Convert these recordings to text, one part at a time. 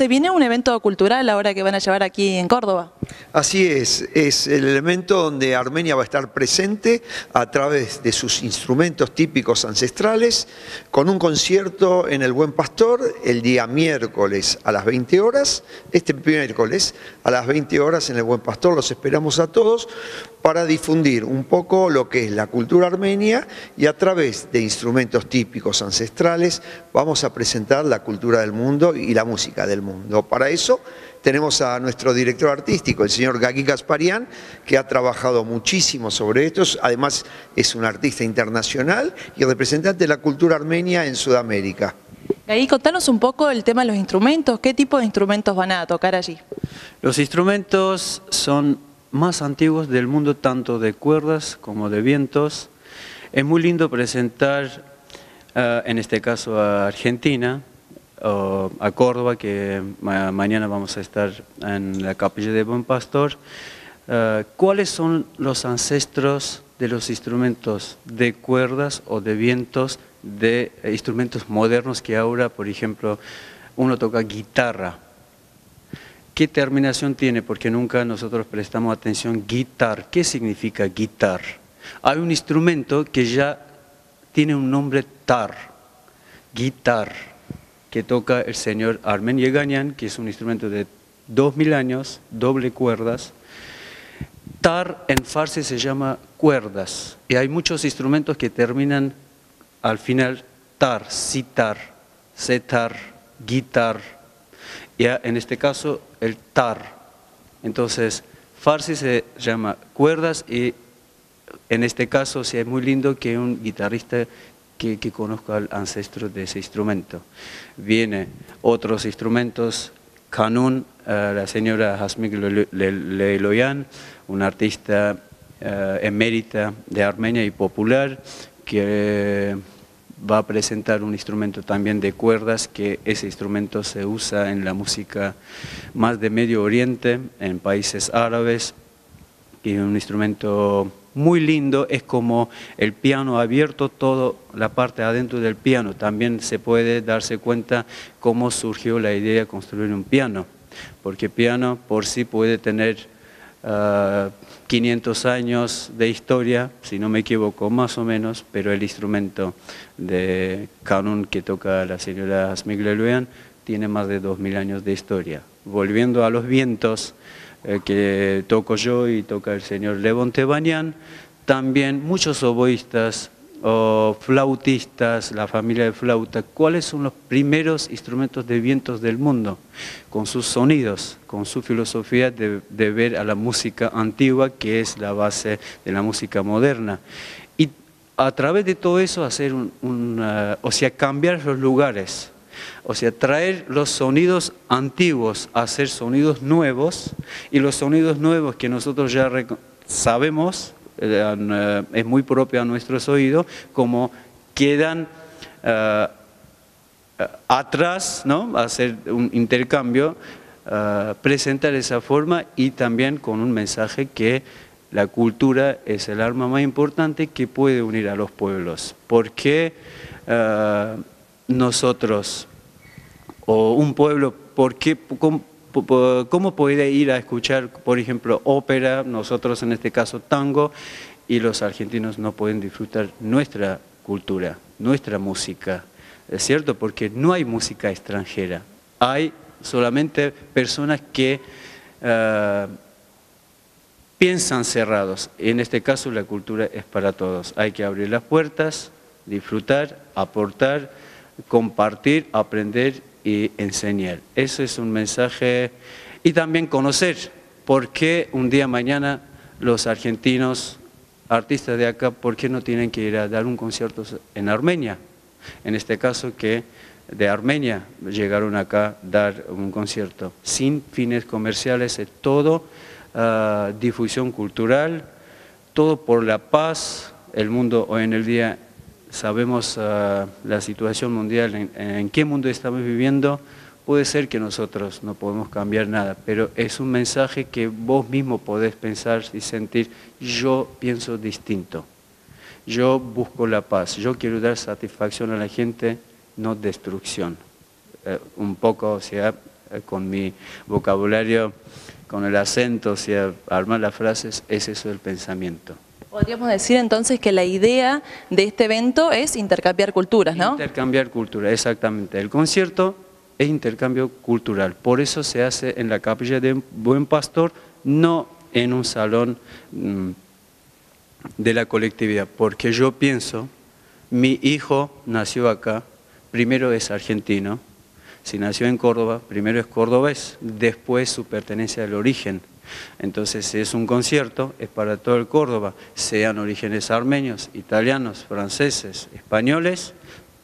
se viene un evento cultural ahora que van a llevar aquí en Córdoba. Así es, es el elemento donde Armenia va a estar presente a través de sus instrumentos típicos ancestrales, con un concierto en el Buen Pastor el día miércoles a las 20 horas, este miércoles a las 20 horas en el Buen Pastor, los esperamos a todos para difundir un poco lo que es la cultura armenia y a través de instrumentos típicos ancestrales vamos a presentar la cultura del mundo y la música del mundo. Para eso tenemos a nuestro director artístico, el señor Gagi Gasparian, que ha trabajado muchísimo sobre esto, además es un artista internacional y representante de la cultura armenia en Sudamérica. Gagi, contanos un poco el tema de los instrumentos, ¿qué tipo de instrumentos van a tocar allí? Los instrumentos son más antiguos del mundo, tanto de cuerdas como de vientos. Es muy lindo presentar, eh, en este caso a Argentina, a Córdoba, que mañana vamos a estar en la capilla de Buen Pastor. Eh, ¿Cuáles son los ancestros de los instrumentos de cuerdas o de vientos, de instrumentos modernos que ahora, por ejemplo, uno toca guitarra? ¿Qué terminación tiene? Porque nunca nosotros prestamos atención. Guitar, ¿qué significa guitar? Hay un instrumento que ya tiene un nombre tar, guitar, que toca el señor Armen Yeganyan, que es un instrumento de dos mil años, doble cuerdas. Tar en farsi se llama cuerdas, y hay muchos instrumentos que terminan al final tar, sitar, setar, guitar, ya en este caso el tar. Entonces, farsi se llama cuerdas y en este caso sí es muy lindo que un guitarrista que, conozca al ancestro de ese instrumento. Viene otros instrumentos, canún, eh, la señora Hasmik Leiloyan, una artista uh, emérita de Armenia y popular, que va a presentar un instrumento también de cuerdas, que ese instrumento se usa en la música más de Medio Oriente, en países árabes, y un instrumento muy lindo, es como el piano abierto, toda la parte adentro del piano. También se puede darse cuenta cómo surgió la idea de construir un piano, porque piano por sí puede tener 500 ah, años de historia, si no me equivoco, más o menos, pero el instrumento de canon que toca la señora Smigleluyan tiene más de 2000 años de historia. Volviendo a los vientos, eh, que toco yo y toca el señor Levon Tebanian, también muchos oboístas o flautistas, la familia de flauta, cuáles son los primeros instrumentos de vientos del mundo, con sus sonidos, con su filosofía de, ver a la música antigua, que es la base de la música moderna. Y a través de todo eso hacer un, o sea, cambiar los lugares, o sea, traer los sonidos antiguos a hacer sonidos nuevos y los sonidos nuevos que nosotros ya sabemos, eh, eh, es muy propio a nuestros oídos, como quedan eh, atrás, ¿no? hacer un intercambio, presentar esa forma y también con un mensaje que la cultura es el arma más importante que puede unir a los pueblos. Porque nosotros o un pueblo, ¿por cómo, puede ir a escuchar, por ejemplo, ópera, nosotros en este caso tango, y los argentinos no pueden disfrutar nuestra cultura, nuestra música? ¿Es cierto? Porque no hay música extranjera, hay solamente personas que ah, piensan cerrados. En este caso la cultura es para todos. Hay que abrir las puertas, disfrutar, aportar, compartir, aprender y enseñar. Eso es un mensaje y también conocer por qué un día mañana los argentinos, artistas de acá, por qué no tienen que ir a dar un concierto en Armenia. En este caso que de Armenia llegaron acá a dar un concierto sin fines comerciales, es todo ah, difusión cultural, todo por la paz. El mundo hoy en el día sabemos ah, la situación mundial, en, qué mundo estamos viviendo, puede ser que nosotros no podemos cambiar nada, pero es un mensaje que vos mismo podés pensar y sentir, yo pienso distinto, yo busco la paz, yo quiero dar satisfacción a la gente, no destrucción. Eh, un poco, o sea, eh, con mi vocabulario, con el acento, o sea, armar las frases, es eso el pensamiento. Podríamos decir entonces que la idea de este evento es intercambiar culturas, ¿no? Intercambiar cultura, exactamente. El concierto es intercambio cultural, por eso se hace en la capilla de Buen Pastor, no en un salón mm, de la colectividad, porque yo pienso, mi hijo nació acá, primero es argentino, si nació en Córdoba, primero es cordobés, después su pertenencia al origen. Entonces, si es un concierto, es para todo el Córdoba, sean orígenes armenios, italianos, franceses, españoles,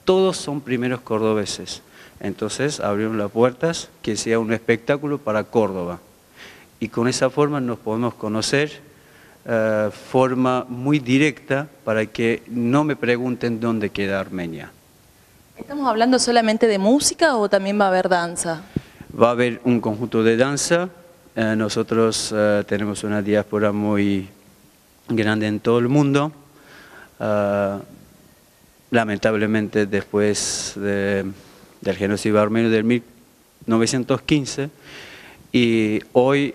todos son primeros cordobeses. Entonces, abrieron las puertas que sea un espectáculo para Córdoba. Y con esa forma nos podemos conocer eh, forma muy directa para que no me pregunten dónde queda Armenia. ¿Estamos hablando solamente de música o también va a haber danza? Va a haber un conjunto de danza, eh, nosotros eh, tenemos una diáspora muy grande en todo el mundo. Eh, lamentablemente después del genocidio armenio del 1915 y hoy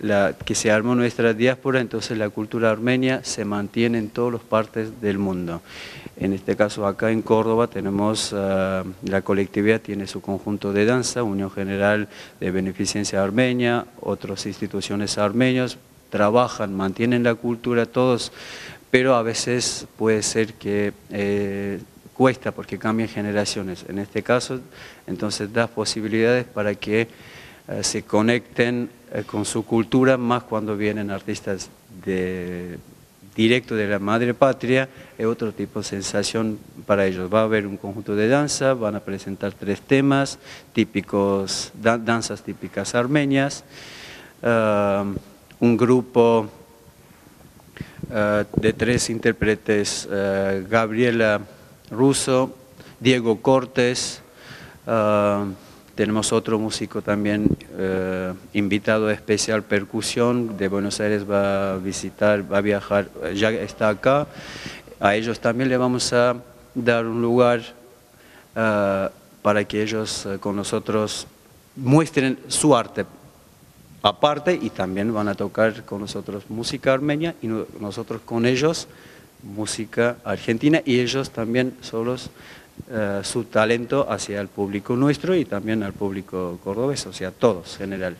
la, que se armó nuestra diáspora, entonces la cultura armenia se mantiene en todas las partes del mundo. En este caso acá en Córdoba tenemos, ah, la colectividad tiene su conjunto de danza, Unión General de Beneficencia Armenia, otras instituciones armenias, trabajan, mantienen la cultura todos, pero a veces puede ser que eh, cuesta porque cambian generaciones. En este caso, entonces da posibilidades para que se conecten eh, con su cultura, más cuando vienen artistas directo de la madre patria, es otro tipo de sensación para ellos. Va a haber un conjunto de danza, van a presentar tres temas típicos, danzas típicas armenias, eh, un grupo de tres intérpretes, Gabriela Russo, Diego Cortés, tenemos otro músico también eh, invitado especial, percusión, de Buenos Aires va a visitar, va a viajar, ya está acá. A ellos también le vamos a dar un lugar eh, para que ellos eh, con nosotros muestren su arte aparte y también van a tocar con nosotros música armenia y nosotros con ellos música argentina y ellos también solos eh, su talento hacia el público nuestro y también al público cordobés, o sea, todos en general.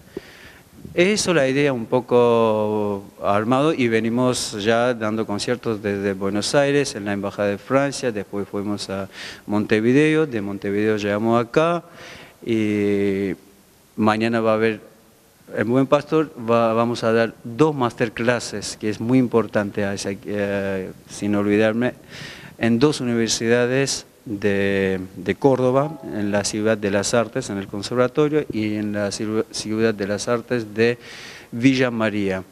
Eso la idea un poco armado y venimos ya dando conciertos desde Buenos Aires, en la Embajada de Francia, después fuimos a Montevideo, de Montevideo llegamos acá y mañana va a haber, en Buen Pastor vamos a dar dos masterclasses, que es muy importante, eh, sin olvidarme, en dos universidades de, Córdoba, en la Ciudad de las Artes, en el Conservatorio, y en la Ciudad de las Artes de Villa María,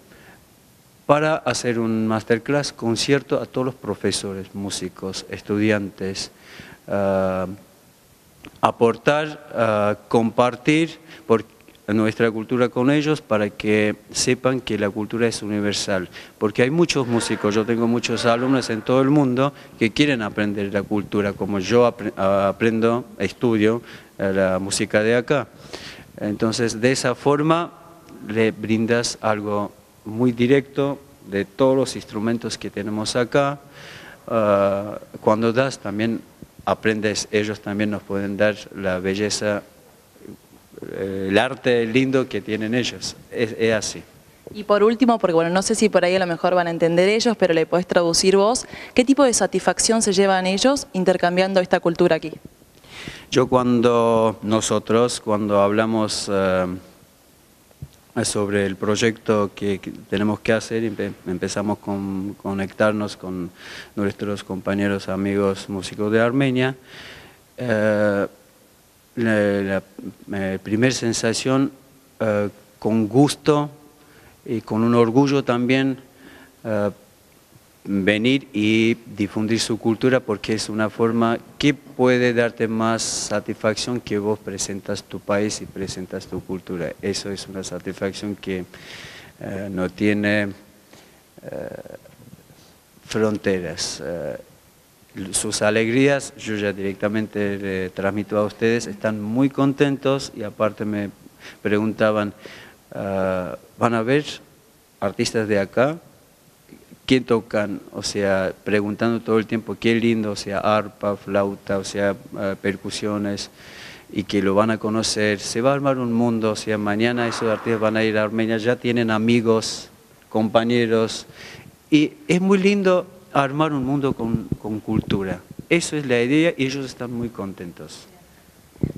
para hacer un masterclass, concierto a todos los profesores, músicos, estudiantes, ah, aportar, ah, compartir, porque nuestra cultura con ellos para que sepan que la cultura es universal. Porque hay muchos músicos, yo tengo muchos alumnos en todo el mundo que quieren aprender la cultura, como yo aprendo, estudio eh, la música de acá. Entonces, de esa forma le brindas algo muy directo de todos los instrumentos que tenemos acá. Ah, cuando das también aprendes, ellos también nos pueden dar la belleza el arte lindo que tienen ellos. Es, así. Y por último, porque bueno, no sé si por ahí a lo mejor van a entender ellos, pero le puedes traducir vos, ¿qué tipo de satisfacción se llevan ellos intercambiando esta cultura aquí? Yo cuando nosotros, cuando hablamos eh, sobre el proyecto que, tenemos que hacer, empezamos con conectarnos con nuestros compañeros, amigos músicos de Armenia, eh, la, eh, primera sensación eh, con gusto y con un orgullo también eh, venir y difundir su cultura porque es una forma que puede darte más satisfacción que vos presentas tu país y presentas tu cultura. Eso es una satisfacción que no tiene fronteras. Sus alegrías, yo ya directamente le transmito a ustedes, están muy contentos y aparte me preguntaban, ah, ¿van a ver artistas de acá? ¿Quién tocan? O sea, preguntando todo el tiempo, qué lindo, o sea, arpa, flauta, o sea, ah, percusiones, y que lo van a conocer. Se va a armar un mundo, o sea, mañana esos artistas van a ir a Armenia, ya tienen amigos, compañeros, y es muy lindo armar un mundo con, con cultura. Eso es la idea y ellos están muy contentos.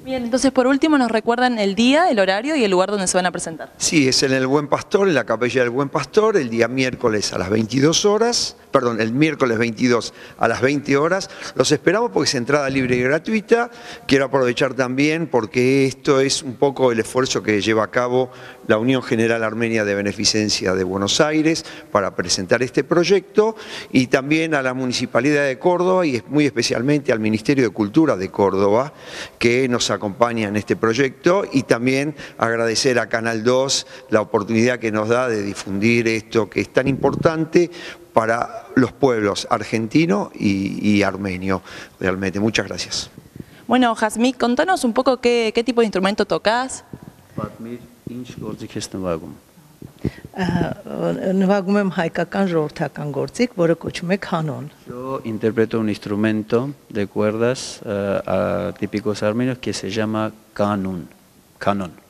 Bien, entonces por último nos recuerdan el día, el horario y el lugar donde se van a presentar. Sí, es en el Buen Pastor, en la capilla del Buen Pastor, el día miércoles a las 22 horas, perdón, el miércoles 22 a las 20 horas. Los esperamos porque es entrada libre y gratuita. Quiero aprovechar también porque esto es un poco el esfuerzo que lleva a cabo la Unión General Armenia de Beneficencia de Buenos Aires para presentar este proyecto y también a la Municipalidad de Córdoba y muy especialmente al Ministerio de Cultura de Córdoba que nos acompaña en este proyecto y también agradecer a Canal 2 la oportunidad que nos da de difundir esto que es tan importante para los pueblos argentino y, armenio. Realmente, muchas gracias. Bueno, Jasmine, contanos un poco qué, qué tipo de instrumento tocas. ինչ գործիք ես նվագում։ Նվագում եմ հայկական ժողովրդական գործիք, որը կոչվում է կանոն։ Yo interpreto un instrumento de cuerdas uh, típicos armenios que se llama canun, canon.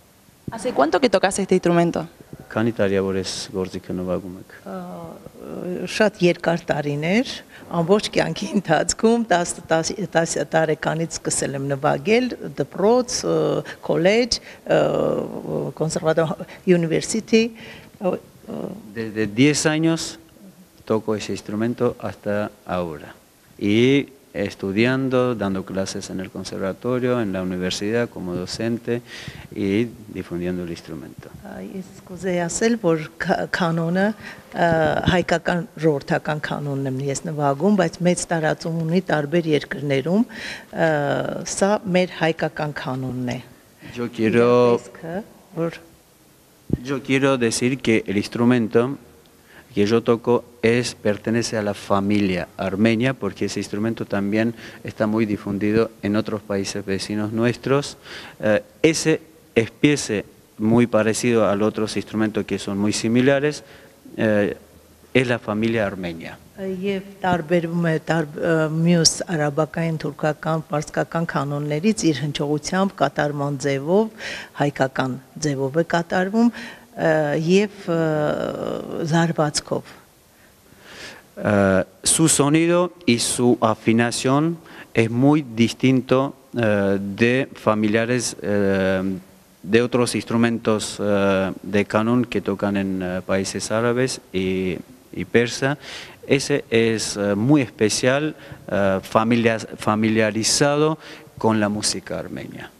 ¿Hace cuánto que tocas este instrumento? Քանի տարի է որ ես գործիքը նվագում եք։ Շատ երկար տարիներ, ամբողջ կյանքի ընթացքում 10 տարեկանից սկսել եմ նվագել դպրոց, քոլեջ, conservatorio, university. Desde 10 años toco ese instrumento hasta ahora. Y estudiando, dando clases en el conservatorio, en la universidad como docente y difundiendo el instrumento. Ես կուզեի ասել, որ կանոնը հայկական ժողովրդական կանոնն եմ ես նվագում, բայց մեծ տարածում ունի տարբեր երկրներում, սա մեր հայկական կանոնն է։ Yo quiero Yo quiero decir que el instrumento que yo toco es, pertenece a la familia armenia, porque ese instrumento también está muy difundido en otros países vecinos nuestros. Eh, ese especie muy parecido a los otros instrumentos que son muy similares, eh, es la familia armenia. Եվ տարբերվում է մյուս արաբական, թուրքական, պարսկական կանոններից իր հնչողությամբ կատարման ձևով, հայկական ձևով է կատարվում, su sonido y su afinación es muy distinto de familiares de otros instrumentos de canon que tocan en países árabes y, y persa. Ese es muy especial, familiarizado con la música armenia.